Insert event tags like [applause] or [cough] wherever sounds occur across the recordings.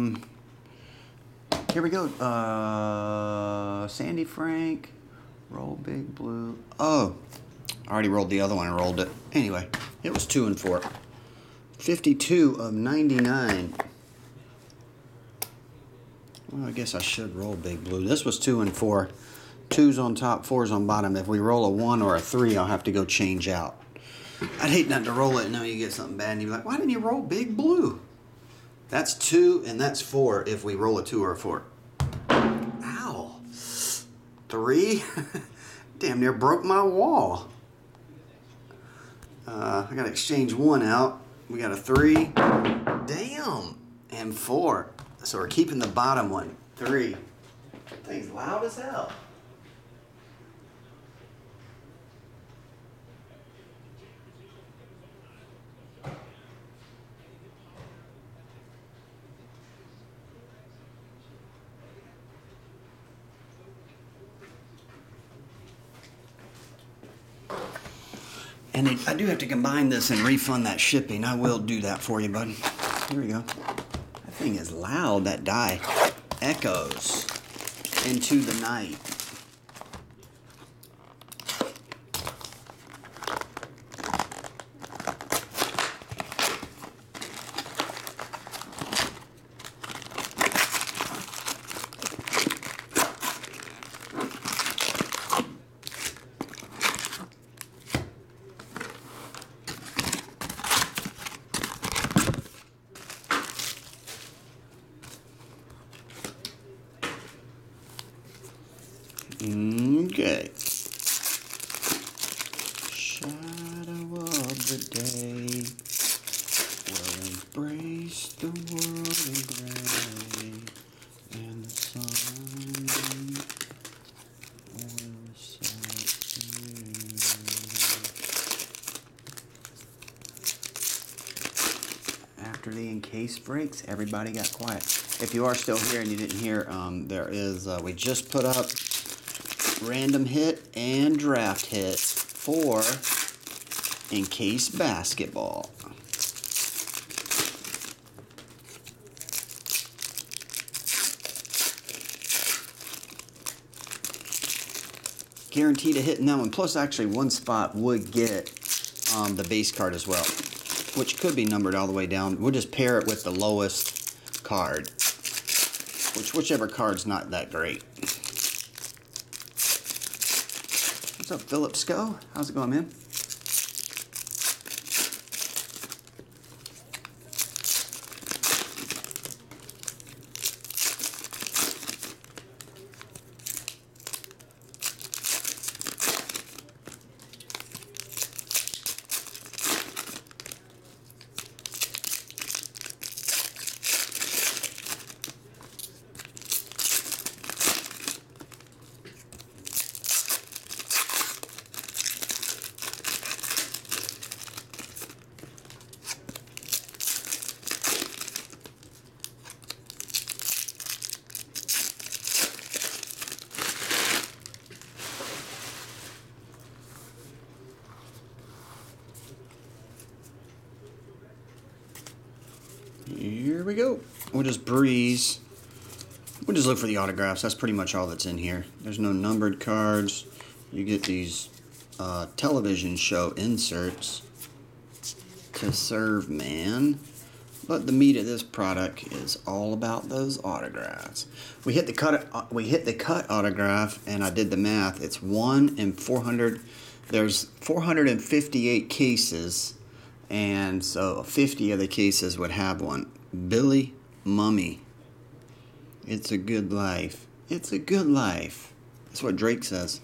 Um, here we go. Uh, Sandy Frank, roll big blue. Oh, I already rolled the other one. I rolled it. Anyway, it was two and four. 52 of 99. Well, I guess I should roll big blue. This was two and four. Two's on top, four's on bottom. If we roll a one or a three, I'll have to go change out. I'd hate not to roll it and know you get something bad and you're like, why didn't you roll big blue? That's two and that's four if we roll a two or a four. Ow. Three? [laughs] Damn near broke my wall. Uh, I gotta exchange one out. We got a three. Damn. And four. So we're keeping the bottom one. Three. Thing's loud as hell. And it, I do have to combine this and refund that shipping. I will do that for you, buddy. Here we go. That thing is loud, that die. Echoes into the night. Okay. Shadow of the day will embrace the world in gray, and the sun will set. After the encase breaks, everybody got quiet. If you are still here and you didn't hear, um, there is, uh, we just put up random hit and draft hit for encase basketball. Guaranteed a hit in that one. Plus, actually, one spot would get um, the base card as well, which could be numbered all the way down. We'll just pair it with the lowest card, which whichever card's not that great. What's up, Phillips? Go. How's it going, man? Here we go. We'll just breeze. We'll just look for the autographs. That's pretty much all that's in here. There's no numbered cards. You get these uh, television show inserts to serve man. But the meat of this product is all about those autographs. We hit the cut. Uh, we hit the cut autograph, and I did the math. It's one in 400. There's 458 cases, and so 50 of the cases would have one. Billy Mumy. It's a good life. It's a good life. That's what Drake says.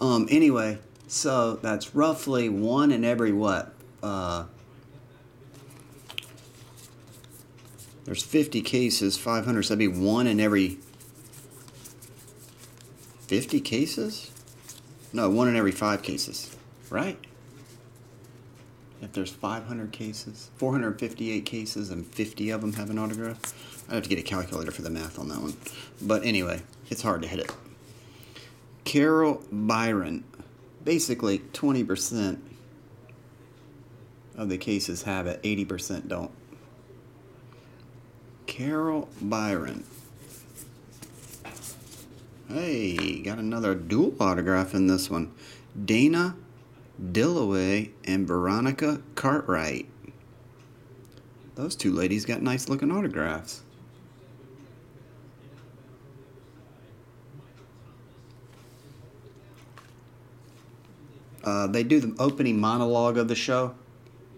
Um. Anyway, so that's roughly one in every what? Uh, There's 50 cases, 500, so that'd be one in every 50 cases? No, one in every five cases, right? If there's 500 cases, 458 cases, and 50 of them have an autograph. I'd have to get a calculator for the math on that one. But anyway, it's hard to hit it. Carol Byron. Basically, 20% of the cases have it, 80% don't. Carol Byron. Hey, got another dual autograph in this one. Dana Dillaway and Veronica Cartwright. Those two ladies got nice looking autographs. Uh, they do the opening monologue of the show,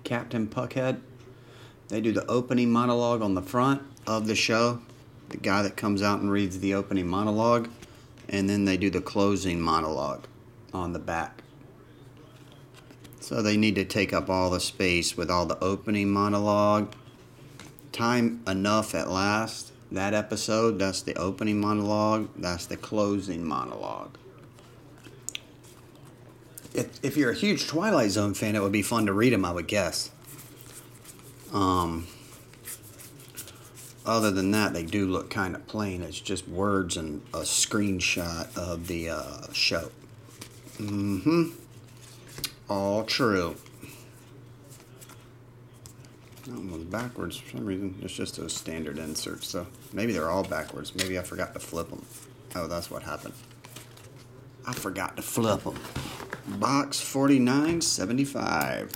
Captain Puckhead. They do the opening monologue on the front of the show, the guy that comes out and reads the opening monologue, and then they do the closing monologue on the back. So they need to take up all the space with all the opening monologue. Time enough at last. That episode, that's the opening monologue, that's the closing monologue if, if you're a huge Twilight Zone fan, it would be fun to read them, I would guess. Um, other than that, they do look kind of plain. It's just words and a screenshot of the uh, show. Mm hmm. All true. That one was backwards for some reason. It's just a standard insert, so maybe they're all backwards. Maybe I forgot to flip them. Oh, that's what happened. I forgot to flip them. Box 4975.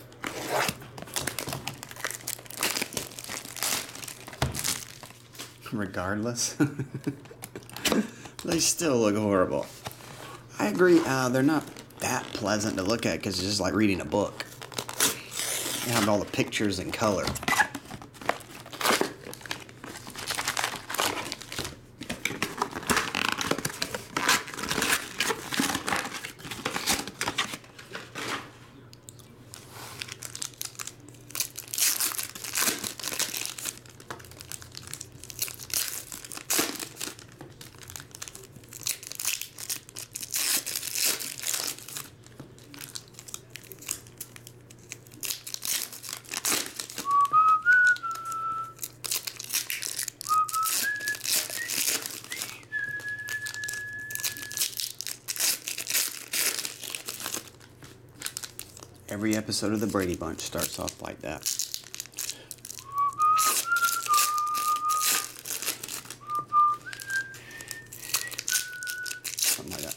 [laughs] Regardless, [laughs] they still look horrible. I agree, uh, they're not that pleasant to look at because it's just like reading a book. You have all the pictures and color. Every episode of the Brady Bunch starts off like that. Something like that.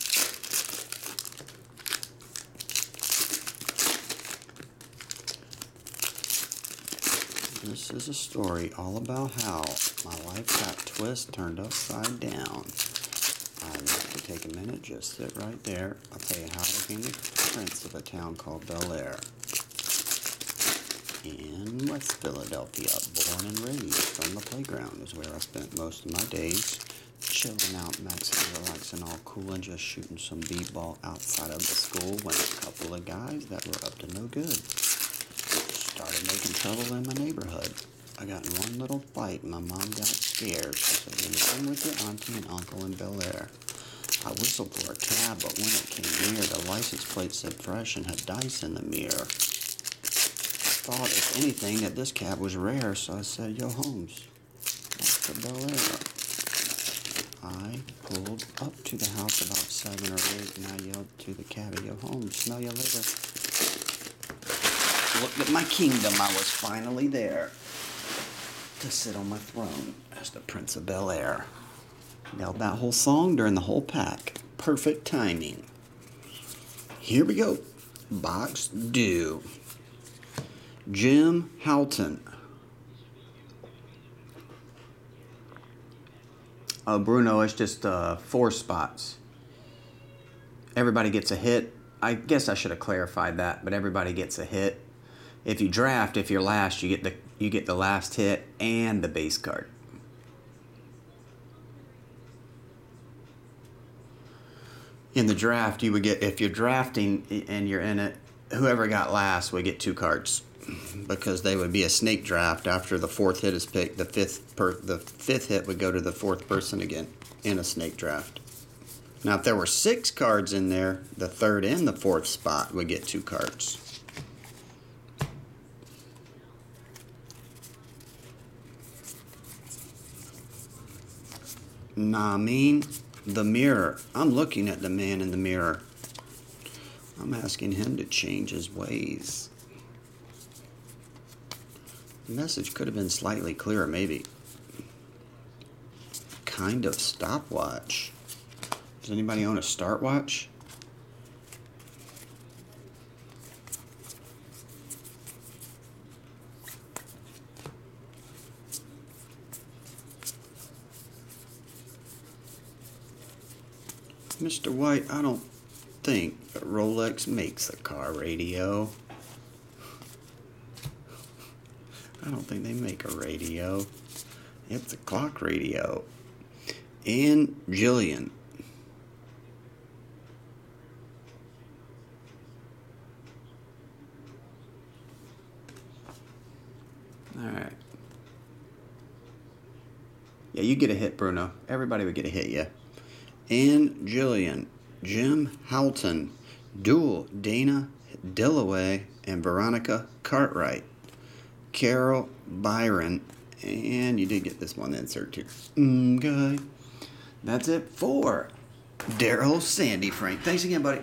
This is a story all about how my life got twist turned upside down. I have to take a minute, just sit right there. I'll tell you how I became the prince of a town called Bel Air in West Philadelphia. Born and raised from the playground is where I spent most of my days chilling out, maxing, relaxing, all cool, and just shooting some b-ball outside of the school when a couple of guys that were up to no good started making trouble in my neighborhood. I got in one little fight and my mom got scared. She said, You're living with your auntie and uncle in Bel Air. I whistled for a cab, but when it came near, the license plate said fresh and had dice in the mirror. I thought, if anything, that this cab was rare, so I said, Yo, Holmes, what's the Bel Air? I pulled up to the house about seven or eight, and I yelled to the cabbie, Yo, Holmes, smell you later. Look at my kingdom, I was finally there to sit on my throne as the Prince of Bel Air. Nailed that whole song during the whole pack. Perfect timing. Here we go. Box due. Jim Houghton. Oh, Bruno, it's just uh, four spots. Everybody gets a hit. I guess I should have clarified that, but everybody gets a hit. If you draft, if you're last, you get the you get the last hit and the base card. In the draft, you would get if you're drafting and you're in it, whoever got last would get two cards [laughs] because they would be a snake draft after the fourth hit is picked. The fifth per the fifth hit would go to the fourth person again in a snake draft. Now, if there were six cards in there, the third and the fourth spot would get two cards. Nah, I mean, the mirror. I'm looking at the man in the mirror. I'm asking him to change his ways. The message could have been slightly clearer, maybe. kind of stopwatch. Does anybody own a start watch? Mr. White, I don't think that Rolex makes a car radio. I don't think they make a radio. It's a clock radio. And Jillian. Alright. Yeah, you get a hit, Bruno. Everybody would get a hit, yeah. And Jillian. Jim Houghton. Duel. Dana Dillaway and Veronica Cartwright. Carol Byron. And you did get this one insert too. Mm, okay. That's it for Daryl Sandy Frank. Thanks again, buddy.